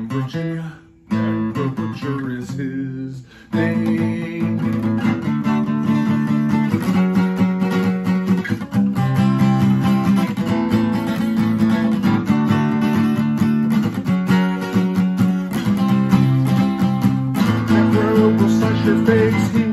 ambrosia, ambrosia is his name. Ambrosia fakes, he